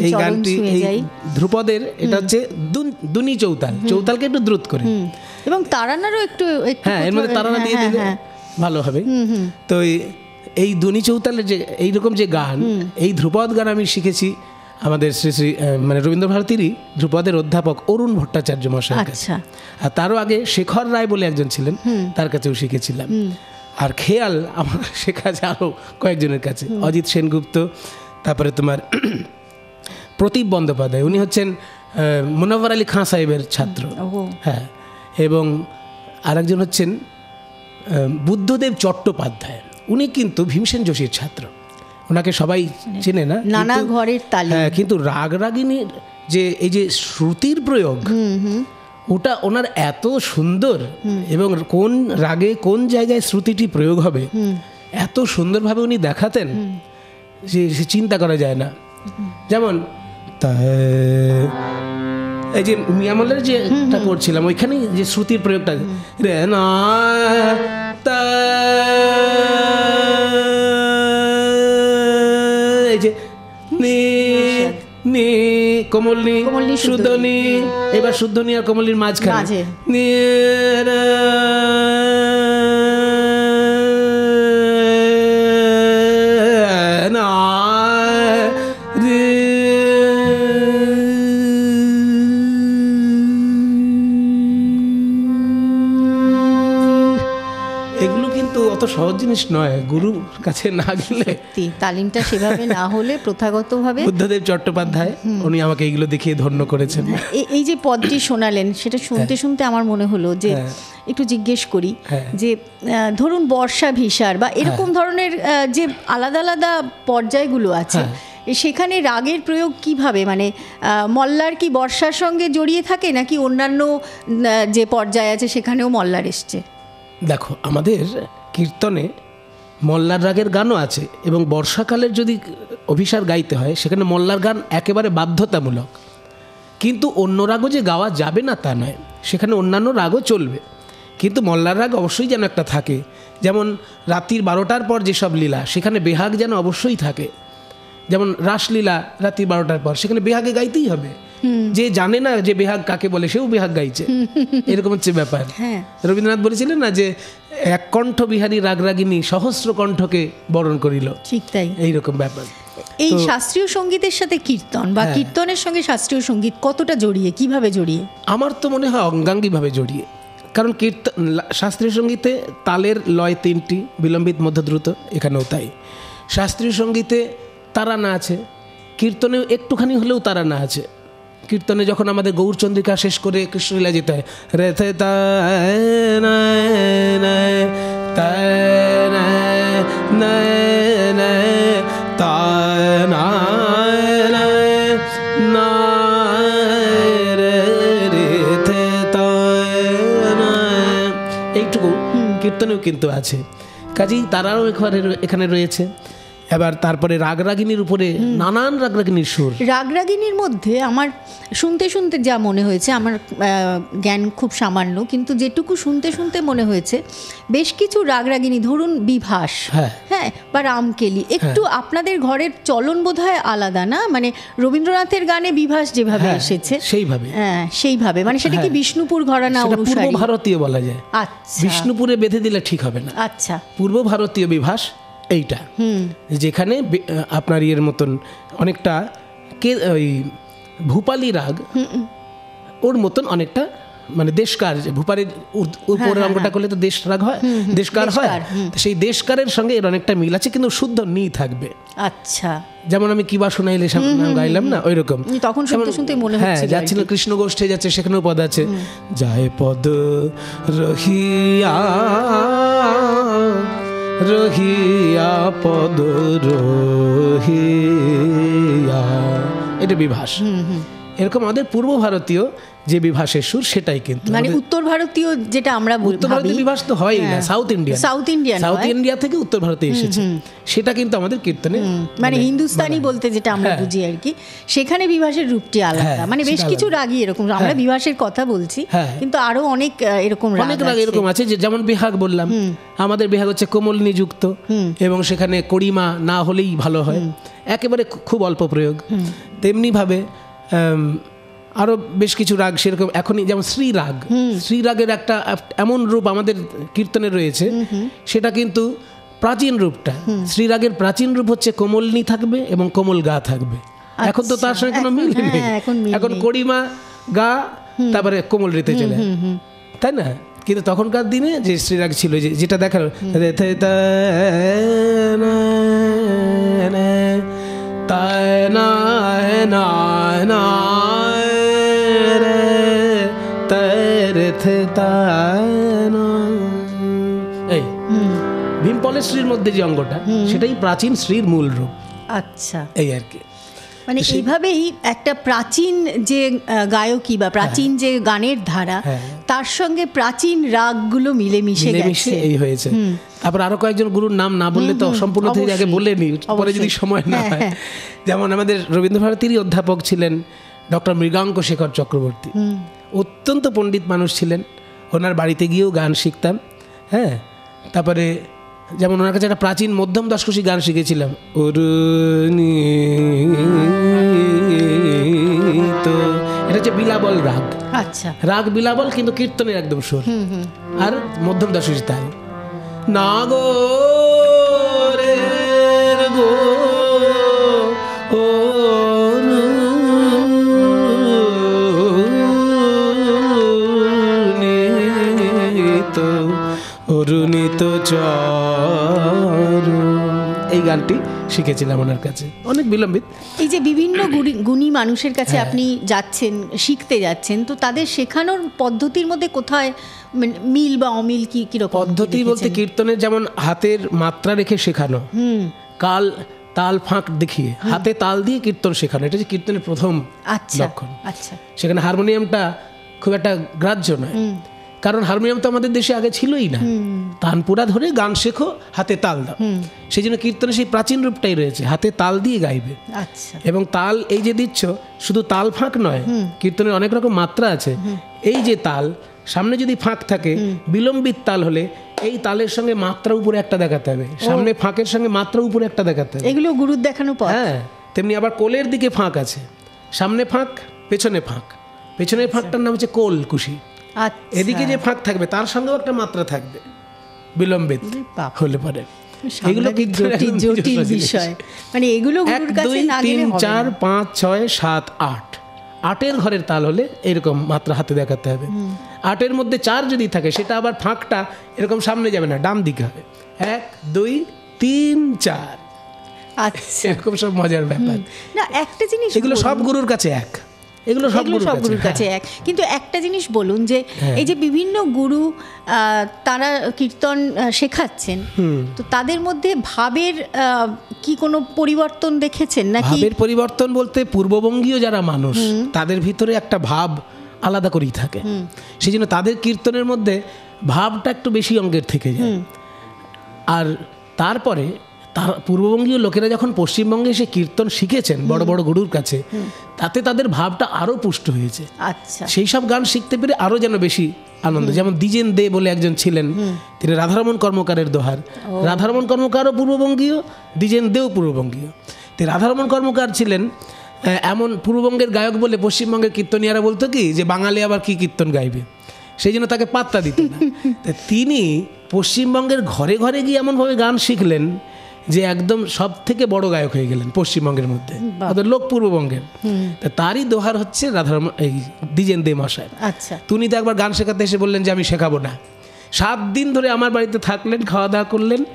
ধ্রুপদের এটা হচ্ছে দুনি চৌতাল চৌতালকে একটু দ্রুত করে। এবং তারানারও একটু হ্যাঁ এর মধ্যে তারানা দিয়ে হ্যাঁ, দিলে হ্যাঁ, ভালো হবে। তো এই দুনি চৌতালের যে এইরকম যে গান এই ধ্রুপদ গান আমি শিখেছি আমাদের শ্রী শ্রী মানে রবীন্দ্র ভারতীরই ধ্রুপদের অধ্যাপক অরুণ ভট্টাচার্য মশাই আচ্ছা। আর তারও আগে শেখর রায় বলে একজন ছিলেন তার কাছেও শিখেছিলাম। আর খেয়াল আমার [laughs] শেখা আছে আরও কয়েকজনের কাছে। অজিত সেনগুপ্ত তারপরে তোমার [clears throat] প্রতীপ বন্দ্যোপাধ্যায় উনি হচ্ছেন আহ, আলী খাঁ সাহেবের ছাত্র। হ্যাঁ। এবং আরেকজন হচ্ছেন বুদ্ধদেব চট্টোপাধ্যায়। উনি কিন্তু ভীমসেন যোশীর ছাত্র। ওনাকে সবাই চেনে। না নানা ঘরের তালি। হ্যাঁ কিন্তু রাগ রাগিনীর যে এই যে শ্রুতির প্রয়োগ ওটা ওনার এত সুন্দর এবং কোন রাগে কোন জায়গায় শ্রুতিটি প্রয়োগ হবে এত সুন্দরভাবে উনি দেখাতেন যে সে চিন্তা করা যায় না। যেমন এই যে মিয়ামলের যে করছিলাম ওইখানেই যে শ্রুতির প্রয়োগটা রে না কোমলনি শুদ্ধনি এবার শুদ্ধনি আর কোমলনির মাঝখানে। মাঝে। জিনিস নয় গুরুর কাছে না গেলে তালিমটা সেভাবে না হলে প্রথাগতভাবে বুদ্ধদেব চট্টোপাধ্যায় উনি আমাকে এইগুলো দেখিয়ে ধন্য করেছেন এই যে পদটি শোনালেন সেটা শুনতে শুনতে আমার মনে হলো যে হ্যাঁ। একটু জিজ্ঞেস করি হ্যাঁ। যে ধরুন বর্ষা ভিসার বা এরকম ধরনের যে আলাদা আলাদা পর্যায়গুলো আছে হ্যাঁ। সেখানে রাগের প্রয়োগ কীভাবে মানে মল্লার কি বর্ষার সঙ্গে জড়িয়ে থাকে নাকি অন্যান্য যে পর্যায় আছে সেখানেও মল্লার এসছে দেখো আমাদের কীর্তনে মল্লার রাগের গানও আছে এবং বর্ষাকালের যদি অভিসার গাইতে হয় সেখানে মল্লার গান একেবারে বাধ্যতামূলক। কিন্তু অন্য রাগও যে গাওয়া যাবে না তা নয় সেখানে অন্যান্য রাগও চলবে। কিন্তু মল্লার রাগ অবশ্যই যেন একটা থাকে। যেমন রাত্রির বারোটার পর যেসব লীলা সেখানে বেহাগ যেন অবশ্যই থাকে। যেমন রাসলীলা রাত্রি বারোটার পর সেখানে বেহাগে গাইতেই হবে। যে জানে না যে বেহাগ কাকে বলে সেও বেহাগ গাইছে। এরকম হচ্ছে ব্যাপার। হ্যাঁ। রবীন্দ্রনাথ বলেছিলেন না যে এক কণ্ঠ বিহারী রাগরাগিনী সহস্র কণ্ঠকে বরণ করিল। ঠিক তাই। এইরকম ব্যাপার। এই শাস্ত্রীয় সঙ্গীতের সাথে কীর্তন বা হ্যাঁ। কীর্তনের সঙ্গে শাস্ত্রীয় সংগীত কতটা জড়িয়ে কীভাবে জড়িয়ে? আমার তো মনে হয় অঙ্গাঙ্গিভাবে জড়িয়ে। কারণ কীর্তন শাস্ত্রীয় সঙ্গীতে তালের লয় তিনটি বিলম্বিত মধ্যদ্রুত এখানেও তাই। শাস্ত্রীয় সঙ্গীতে তারা না আছে কীর্তনেও একটুখানি হলেও তারা না আছে। কীর্তনে যখন আমাদের গৌরচন্দ্রিকা শেষ করে কৃষ্ণলীলা যেতে হয়, রেথে এইটুকু কীর্তনেও কিন্তু আছে। কাজেই তারাও এখানে এখানে রয়েছে। এবার তারপরে রাগরাগিনীর উপরে নানান রাগরাগিনীর সুর। রাগরাগিনীর মধ্যে আমার শুনতে শুনতে যা মনে হয়েছে আমার জ্ঞান খুব সামান্য কিন্তু যেটুকু শুনতে শুনতে মনে হয়েছে বেশ কিছু রাগরাগিনী ধরুন বিভাস হ্যাঁ। হ্যাঁ বা রামকেলি একটু আপনাদের ঘরের চলন বোধহয় আলাদা না? মানে রবীন্দ্রনাথের গানে বিভাস যেভাবে হ্যাঁ, এসেছে সেইভাবে। হ্যাঁ সেইভাবে মানে সেটা কি বিষ্ণুপুর ঘরানা পূর্ব ভারতীয় বলা যায়। আচ্ছা। বিষ্ণুপুরে বেঁধে দিলে ঠিক হবে না। আচ্ছা। পূর্ব ভারতীয় বিভাস এইটা। যেখানে আপনার ইয়ের মতন অনেকটা কে ওই ভূপালি রাগ ওর মতন অনেকটা মানে দেশকার যে ভূপালের উপরের অঙ্গটা করলে তো দেশ রাগ হয় দেশকার হয়। হ্যাঁ, সেই দেশকারের সঙ্গে এর অনেকটা মিল আছে কিন্তু শুদ্ধ নি থাকবে। আচ্ছা। যেমন আমি কিবা শোনাইলে গাইলাম না ওই রকম তখন শুনতে শুনতে মনে হ্যাঁ যাচ্ছিল কৃষ্ণ গোষ্ঠে যাচ্ছে সেখানেও পদ আছে। যায় পদ রহিয়া রহিয়া পদ রহিয়া। এটা বিভাস। এরকম আমাদের পূর্ব ভারতীয় যে বিভাসের সুর সেটাই কিন্তু মানে উত্তর ভারতীয় যেটা আমরা উত্তর ভারতীয় বিভাস তো হয়। না south Indian south Indian south India থেকে উত্তর ভারতে এসেছে। সেটা কিন্তু আমাদের কীর্তনে মানে হিন্দুস্তানি বলতে যেটা আমরা হ্যাঁ। বুঝি আর কি সেখানে বিভাসের রূপটি আলাদা। হ্যাঁ, মানে বেশ কিছু রাগই এরকম আমরা বিভাসের কথা বলছি হ্যাঁ। কিন্তু আরও অনেক এরকম রাগ অনেক রাগ এরকম আছে যে যেমন বিহাগ বললাম আমাদের বিহাগ হচ্ছে কোমল নিযুক্ত এবং সেখানে করিমা না হলেই ভালো হয়। একেবারে খুব অল্প প্রয়োগ। তেমনি ভাবে আম, আরও বেশ কিছু রাগ সেরকম এখনই যেমন শ্রীরাগ। শ্রীরাগের একটা এমন রূপ আমাদের কীর্তনে রয়েছে সেটা কিন্তু প্রাচীন রূপটা। শ্রীরাগের প্রাচীন রূপ হচ্ছে কোমলনি থাকবে এবং কোমল গা থাকবে। এখন তো তার সঙ্গে কোনো মিল নেই। হ্যাঁ, এখন মিল এখন নেই। কড়িমা গা তারপরে কোমল ঋতে চলে তাই না? কিন্তু তখনকার দিনে যে শ্রীরাগ ছিল যে যেটা দেখার এই ভীমপলের শ্রীর মধ্যে যে অঙ্গটা সেটাই প্রাচীন শ্রীর মূল রূপ। আচ্ছা। এই আর কি। মানে এইভাবেই একটা প্রাচীন যে গায়কী বা প্রাচীন যে গানের ধারা হ্যাঁ। তার সঙ্গে প্রাচীন রাগগুলো মিলে মিশে মিলেমিশে গেছে। এই হয়েছে। তারপর আরও কয়েকজন গুরুর নাম না বললে তো সম্পূর্ণ থেকে আগে বলে নি পরে যদি সময় না হ্যাঁ, হয়। হ্যাঁ। যেমন আমাদের রবীন্দ্রভারতীরই অধ্যাপক ছিলেন ডক্টর মৃগাঙ্ক শেখর চক্রবর্তী। অত্যন্ত পণ্ডিত মানুষ ছিলেন। ওনার বাড়িতে গিয়েও গান শিখতাম হ্যাঁ? তারপরে যেমন ওনার কাছে একটা প্রাচীন মধ্যম দশকষি গান শিখেছিলাম। অরুণী তো। এটা হচ্ছে বিলাবল রাগ। আচ্ছা। রাগ বিলাবল কিন্তু কীর্তনের একদম সুর। আর মধ্যম দশী তাল নাগরের চর। এই গানটি শিখেছিলাম ওনার কাছে। অনেক বিলম্বিত। এই যে বিভিন্ন [coughs] গুণী- মানুষের কাছে হ্যাঁ। আপনি যাচ্ছেন শিখতে যাচ্ছেন তো তাদের শেখানোর পদ্ধতির মধ্যে কোথায় মানে মিল বা অমিল কি কীরকম পদ্ধতি বলতে কীর্তনের যেমন হাতের মাত্রা রেখে শেখানো কাল তাল ফাঁক দেখিয়ে হাতে তাল দিয়ে কীর্তন শেখানো এটা হচ্ছে কীর্তনের প্রথম আচ্ছা লক্ষণ। আচ্ছা। সেখানে হারমোনিয়ামটা খুব একটা গ্রাহ্য নয়। কারণ হারমোনিয়াম তো আমাদের দেশে আগে ছিলই না। তানপুরা ধরে গান শেখো হাতে তাল দাও। সেই জন্য কীর্তনে সেই প্রাচীন রূপটাই রয়েছে হাতে তাল দিয়ে গাইবে। আচ্ছা। এবং তাল এই যে দিচ্ছ শুধু তাল ফাঁক নয় কীর্তনের অনেক রকম মাত্রা আছে। এই যে তাল সামনে যদি ফাঁক থাকে বিলম্বিত তাল হলে এই তালের সঙ্গে মাত্রা উপরে একটা দেখাতে হবে। সামনে ফাঁকের সঙ্গে মাত্রা উপরে একটা দেখাতে হবে। এগুলো গুরুর দেখানো পথ। হ্যাঁ তেমনি আবার কোলের দিকে ফাঁক আছে। সামনে ফাঁক পেছনে ফাঁক। পেছনের ফাঁকটার নাম হচ্ছে কোল কুশি। এদিকে যে ফাঁক থাকবে তার সঙ্গেও একটা মাত্রা থাকবে। বিলম্বিত হলে পরে। এগুলো জটিল জটিল বিষয়। মানে এগুলো এক দুই তিন চার পাঁচ ছয় সাত আট। আটের ঘরের তাল হলে এরকম মাত্রা হাতে দেখাতে হবে। আটের মধ্যে চার যদি থাকে সেটা আবার ফাঁকটা এরকম সামনে যাবে না ডান দিকে হবে। এক দুই তিন চার। আচ্ছা। এরকম সব মজার ব্যাপার। না একটা জিনিস এগুলো সব গুরুর কাছে এক। এগুলো সব গুরুর কাছে। এক। কিন্তু একটা জিনিস বলুন যে হ্যাঁ। এই যে বিভিন্ন গুরু তারা কীর্তন শেখাচ্ছেন তো তাদের মধ্যে ভাবের কি কোনো পরিবর্তন দেখেছেন নাকি? ভাবের পরিবর্তন বলতে পূর্ববঙ্গীয় যারা মানুষ তাদের ভিতরে একটা ভাব আলাদা করেই থাকে। সেই জন্য তাদের কীর্তনের মধ্যে ভাবটা একটু বেশি অঙ্গের থেকে যায়। আর তারপরে তার পূর্ববঙ্গীয় লোকেরা যখন পশ্চিমবঙ্গে এসে কীর্তন শিখেছেন বড় বড় গুরুর কাছে তাতে তাদের ভাবটা আরও পুষ্ট হয়েছে। আচ্ছা। সেই সব গান শিখতে পেরে আরও যেন বেশি আনন্দ যেমন দ্বিজেন দে বলে একজন ছিলেন তিনি রাধারমণ কর্মকারের দোহার। রাধারমণ কর্মকারও পূর্ববঙ্গীয় দ্বিজেন দেও পূর্ববঙ্গীয়। তো রাধারমণ কর্মকার ছিলেন এমন পূর্ববঙ্গের গায়ক বলে পশ্চিমবঙ্গের কীর্তনিয়ারা বলতো কি যে বাঙালি আবার কি কীর্তন গাইবে? সেই জন্য তাকে পাত্তা দিত তা [laughs] তিনি পশ্চিমবঙ্গের ঘরে ঘরে গিয়ে এমনভাবে গান শিখলেন যে একদম সব থেকে বড় গায়ক হয়ে গেলেন পশ্চিমবঙ্গের মধ্যে ওদের লোক পূর্ববঙ্গের। তারই দোহার হচ্ছে রাধারমণ এই দ্বিজেন দে মশাই আচ্ছা। তুমি তো একবার গান শেখাতে এসে বললেন যে আমি শেখাবো না। সাত দিন ধরে আমার বাড়িতে থাকলেন খাওয়া দাওয়া করলেন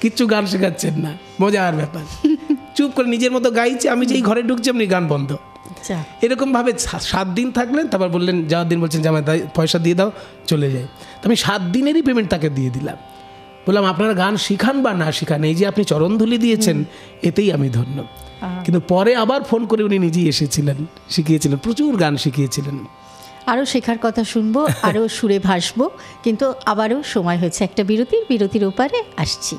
কিচ্ছু গান শেখাচ্ছেন না। মজার ব্যাপার। [laughs] চুপ করে নিজের মতো গাইছে আমি যেই ঘরে ঢুকছি আপনি গান বন্ধ। আচ্ছা। এরকম ভাবে সাত দিন থাকলেন তারপর বললেন যাওয়ার দিন বলছেন যে আমার পয়সা দিয়ে দাও চলে যায় তো আমি সাত দিনেরই পেমেন্ট তাকে দিয়ে দিলাম। বললাম আপনার গান শিখান বা না শিখান? এই যে আপনি চরণধুলি দিয়েছেন এতেই আমি ধন্য। কিন্তু পরে আবার ফোন করে উনি নিজেই এসেছিলেন শিখিয়েছিলেন প্রচুর গান শিখিয়েছিলেন। আরও শেখার কথা শুনব [laughs] আরও সুরে ভাসবো কিন্তু আবারও সময় হয়েছে একটা বিরতির বিরতির ওপারে আসছি।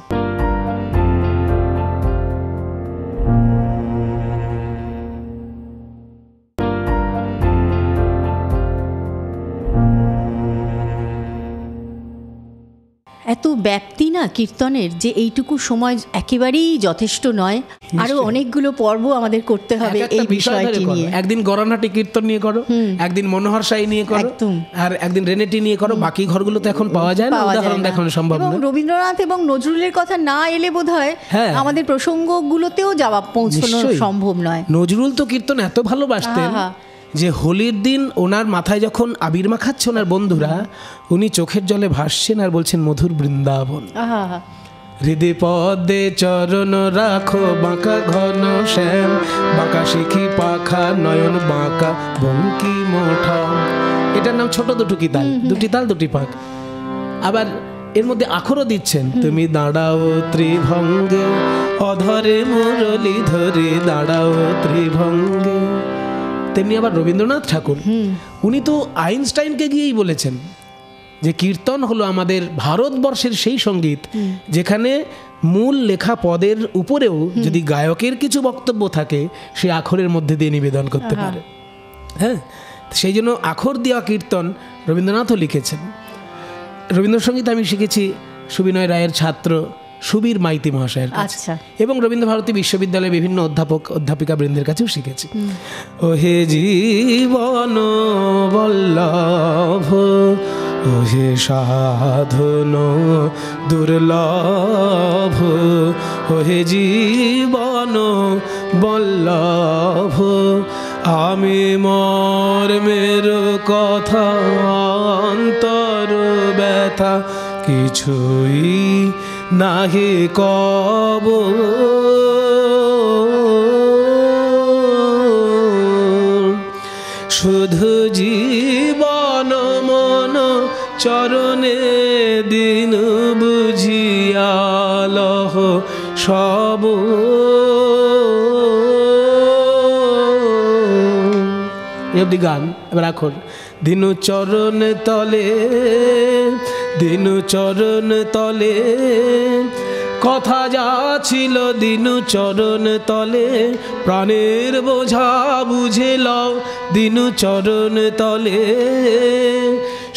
এত ব্যাপ্তি না কীর্তনের যে এইটুকু সময় একেবারেই যথেষ্ট নয়? আরও অনেকগুলো পর্ব আমাদের করতে হবে এই বিষয়টি নিয়ে। একদিন গরানাটি কীর্তন নিয়ে করো একদিন মনোহর সাই নিয়ে করো একদম। আর একদিন রেনেটি নিয়ে করো বাকি ঘরগুলো তো এখন পাওয়া যায় না উদাহরণ দেখানো সম্ভব না। রবীন্দ্রনাথ এবং নজরুলের কথা না এলে বোধহয় হ্যাঁ। আমাদের প্রসঙ্গগুলোতেও যাওয়া পৌঁছানো সম্ভব নয়। নজরুল তো কীর্তন এত ভালোবাসতেন। যে হোলির দিন ওনার মাথায় যখন আবির মাখাচ্ছে ওনার বন্ধুরা উনি চোখের জলে ভাসছেন আর বলছেন মধুর বৃন্দাবন। হৃদয় পদে চরণ রাখো বাঁকা ঘন শ্যাম বাঁকা শিখি পাখা নয়ন বাঁকা বঙ্কি মোঠা। এটার নাম ছোট দুটুকি তাল দুটি তাল দুটি পাক। আবার এর মধ্যে আখরও দিচ্ছেন তুমি দাঁড়াও ত্রিভঙ্গে অধরে মুরলি ধরে দাঁড়াও ত্রিভঙ্গে। তেমনি আবার রবীন্দ্রনাথ ঠাকুর। উনি তো আইনস্টাইনকে গিয়েই বলেছেন যে কীর্তন হলো আমাদের ভারতবর্ষের সেই সংগীত যেখানে মূল লেখা পদের উপরেও যদি গায়কের কিছু বক্তব্য থাকে সে আখরের মধ্যে দিয়ে নিবেদন করতে পারে। হ্যাঁ? সেই জন্য আখর দেওয়া কীর্তন রবীন্দ্রনাথও লিখেছেন। রবীন্দ্রসঙ্গীত আমি শিখেছি সুবিনয় রায়ের ছাত্র সুবীর মাইতি মহাশয়ের কাছে। আচ্ছা। এবং রবীন্দ্র ভারতী বিশ্ববিদ্যালয়ে বিভিন্ন অধ্যাপক অধ্যাপিকা বৃন্দের কাছেও শিখেছি। ও হে জীবন বল্লভ ও হে সাধন দুর্লভ ও হে জীবন বল্লভ আমি মর্মের কথা অন্তর ব্যথা কিছুই নাহি কব শুধু জীবন মন চরণে দিন বুঝিয়ালহ সব। অবধি গান, এবার এখন দিনু চরণ তলে দিনু চরণ তলে, কথা যা ছিল দিনু চরণ তলে, প্রাণের বোঝা বুঝে লও দিনু চরণ তলে।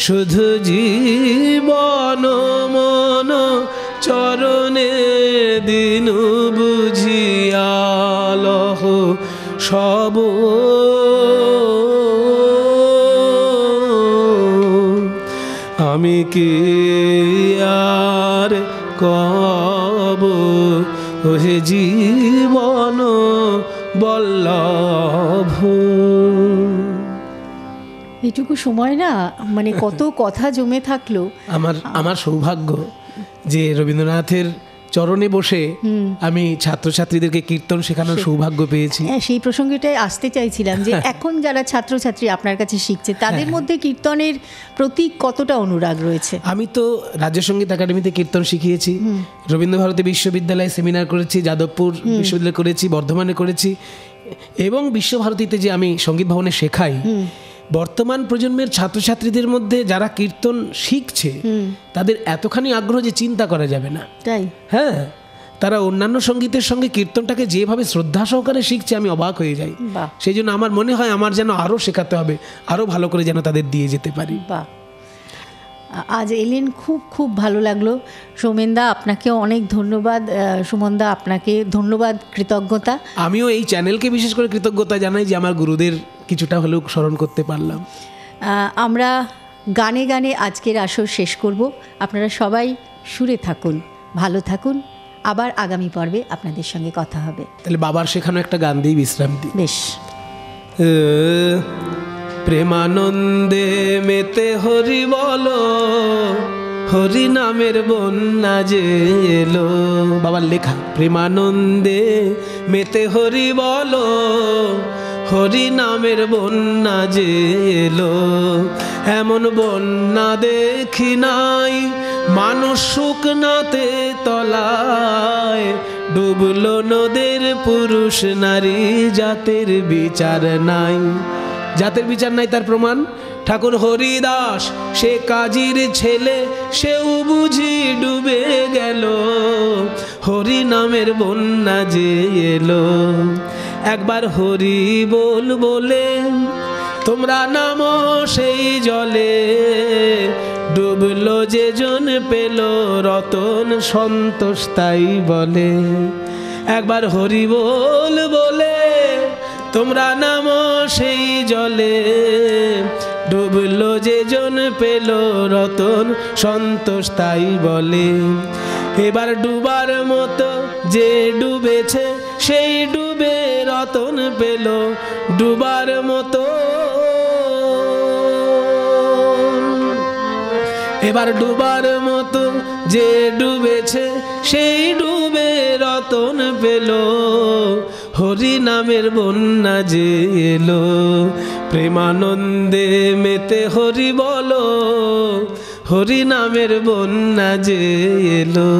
শুধু জীবন মন চরণে দিনু বুঝিয়ালহ সব আমি কি আর কব ওহে জীবন বল্লভ। এটুকু সময় না মানে কত [laughs] কথা জমে থাকল। আমার আমার সৌভাগ্য যে রবীন্দ্রনাথের চরণে বসে আমি ছাত্রছাত্রীদেরকে কীর্তন শেখানোর সৌভাগ্য পেয়েছি। হ্যাঁ সেই প্রসঙ্গটাই আসতে চাইছিলাম যে [laughs] এখন যারা ছাত্রছাত্রী আপনার কাছে শিখছে তাদের মধ্যে কীর্তনের প্রতি কতটা অনুরাগ রয়েছে? আমি তো রাজ্য সংগীত একাডেমিতে কীর্তন শিখিয়েছি রবীন্দ্রভারতী বিশ্ববিদ্যালয়ে সেমিনার করেছি যাদবপুর বিশ্ববিদ্যালয়ে করেছি বর্ধমানে করেছি এবং বিশ্বভারতীতে যে আমি সংগীত ভবনে শেখাই বর্তমান প্রজন্মের ছাত্রছাত্রীদের মধ্যে যারা কীর্তন শিখছে তাদের এতখানি আগ্রহ যে চিন্তা করা যাবে না। তাই? হ্যাঁ তারা অন্যান্য সঙ্গীতের সঙ্গে কীর্তনটাকে যেভাবে শ্রদ্ধা সহকারে শিখছে আমি অবাক হয়ে যাই। সেই জন্য আমার মনে হয় আমার যেন আরও শেখাতে হবে আরও ভালো করে যেন তাদের দিয়ে যেতে পারি। বাহ। আজ এলেন খুব খুব ভালো লাগল। সোমেনদা আপনাকে অনেক ধন্যবাদ। সুমনদা আপনাকে ধন্যবাদ কৃতজ্ঞতা। আমিও এই চ্যানেলকে বিশেষ করে কৃতজ্ঞতা জানাই যে আমার গুরুদের কিছুটা হলেও স্মরণ করতে পারলাম। আমরা গানে গানে আজকের আসর শেষ করব। আপনারা সবাই সুরে থাকুন ভালো থাকুন। আবার আগামী পর্বে আপনাদের সঙ্গে কথা হবে। তাহলে বাবার শেখানো একটা গান দিয়ে বিশ্রাম দিই। বেশ। প্রেমানন্দে মেতে হরি বলো হরি নামের বন্যা যে এলো। বাবার লেখা প্রেমানন্দে মেতে হরি বলো হরি নামের বন্যা যে এলো, এমন বন্যা দেখি নাই। মানুষ শুকনাতে তলায় ডুবলো নদের পুরুষ নারী, জাতের বিচার নাই। জাতের বিচার নাই তার প্রমাণ? ঠাকুর হরিদাস, সে কাজীর ছেলে, সেও বুঝি ডুবে গেল। হরি নামের বন্যা যে এলো একবার হরি বল বলে, তোমরা নামো সেই জলে। ডুবলো যে জন পেল রতন সন্তোষ তাই বলে। একবার হরি বল বলে, তোমরা নামো সেই জলে। ডুবলো যে জন পেল রতন সন্তোষ তাই বলে। এবার ডুবার মতো যে ডুবেছে সেই ডুবে রতন পেল ডুবার মতো। এবার ডুবার মতো যে ডুবেছে, সেই ডুবে রতন পেল। হরি নামের বন্যা যে এলো, প্রেমানন্দে মেতে হরি বলো, হরি নামের বন্যা যে এলো।